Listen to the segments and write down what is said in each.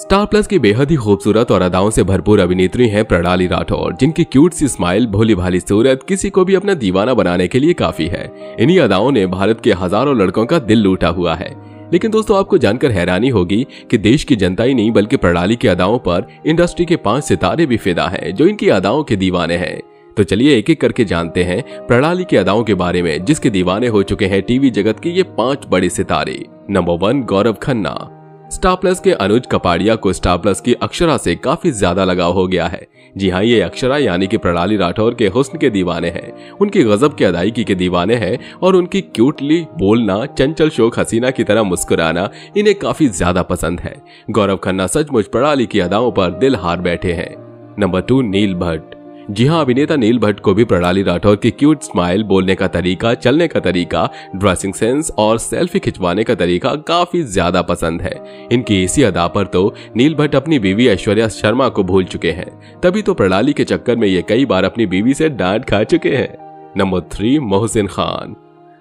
Star plus की बेहद ही खूबसूरत और अदाओं से भरपूर अभिनेत्री हैं प्रणाली राठौर, जिनकी क्यूट सी स्माइल भोली भाली सूरत किसी को भी अपना दीवाना बनाने के लिए काफ़ी है। इन्हीं अदाओं ने भारत के हज़ारों लड़कों का दिल लूटा हुआ है। लेकिन दोस्तों, आपको जानकर हैरानी होगी कि देश की जनता ही नहीं, बल्कि प्रणाली की अदाओं पर इंडस्ट्री के पाँच सितारे भी फिदा हैं, जो इनकी अदाओं के दीवाने हैं। तो चलिए एक एक करके जानते हैं प्रणाली की अदाओं के बारे में, जिसके दीवाने हो चुके हैं टीवी जगत के ये पाँच बड़े सितारे। Number one, Gaurav Khanna. Star Plus के अनुज कपाड़िया को स्टार प्लस की अक्षरा से काफ़ी ज़्यादा लगाव हो गया है। जी हाँ ये अक्षरा यानी कि प्रणाली राठौर के हुस्न के दीवाने हैं। उनकी गजब के अदायगी के दीवाने हैं और उनकी क्यूटली बोलना, चंचल शोक हसीना की तरह मुस्कुराना इन्हें काफ़ी ज़्यादा पसंद है। गौरव खन्ना सचमुच प्रणाली की अदाओं पर दिल हार बैठे हैं। नंबर टू नील भट्ट जी हाँ अभिनेता नील भट्ट को भी प्रणाली राठौर की क्यूट स्माइल बोलने का तरीका, चलने का तरीका ड्रेसिंग सेंस और सेल्फी खिंचवाने का तरीका काफ़ी ज़्यादा पसंद है। इनकी इसी अदा पर तो नील भट्ट अपनी बीवी ऐश्वर्या शर्मा को भूल चुके हैं। तभी तो प्रणाली के चक्कर में ये कई बार अपनी बीवी से डांट खा चुके हैं। Number three Mohsin Khan.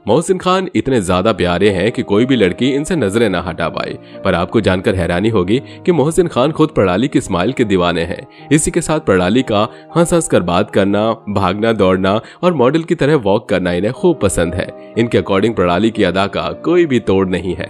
Mohsin Khan इतने ज़्यादा प्यारे हैं कि कोई भी लड़की इनसे नज़रें ना हटा पाए, पर आपको जानकर हैरानी होगी कि मोहसिन खान खुद प्रणाली की स्माइल के दीवाने हैं। इसी के साथ प्रणाली का हंस हंस कर बात करना, भागना, दौड़ना और मॉडल की तरह वॉक करना इन्हें खूब पसंद है। इनके अकॉर्डिंग प्रणाली की अदा का कोई भी तोड़ नहीं है।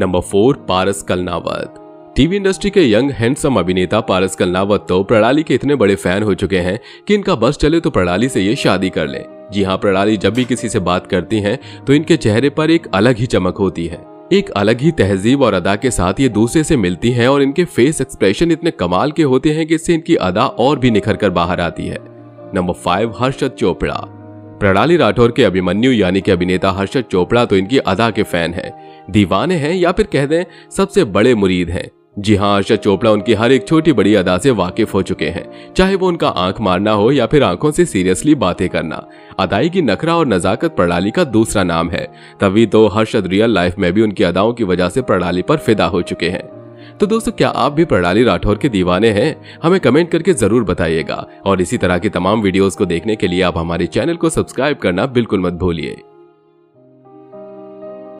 Number four, Paras Kalnawat. TV industry के यंग, हैंडसम अभिनेता पारस कलनावत तो प्रणाली के इतने बड़े फ़ैन हो चुके हैं कि इनका बस चले तो प्रणाली से ये शादी कर लें। जी हाँ प्रणाली जब भी किसी से बात करती हैं तो इनके चेहरे पर एक अलग ही चमक होती है। एक अलग ही तहजीब और अदा के साथ ये दूसरे से मिलती हैं और इनके फेस एक्सप्रेशन इतने कमाल के होते हैं कि इससे इनकी अदा और भी निखर कर बाहर आती है। Number five Harshad Chopra. प्रणाली राठौर के अभिमन्यु यानी कि अभिनेता हर्षद चोपड़ा तो इनकी अदा के फ़ैन हैं। दीवाने हैं या फिर कह दें, सबसे बड़े मुरीद हैं। जी हाँ अर्षद चोपड़ा उनकी हर एक छोटी बड़ी अदा से वाकिफ हो चुके हैं, चाहे वो उनका आँख मारना हो या फिर आँखों से सीरियसली बातें करना। अदाई की नखरा और नजाकत प्रणाली का दूसरा नाम है। तभी तो हर्षद रियल लाइफ में भी उनकी अदाओं की वजह से प्रणाली पर फिदा हो चुके हैं। तो दोस्तों, क्या आप भी प्रणाली राठौर के दीवाने हैं? हमें कमेंट करके ज़रूर बताइएगा। और इसी तरह की तमाम वीडियोस को देखने के लिए आप हमारे चैनल को सब्सक्राइब करना बिल्कुल मत भूलिए।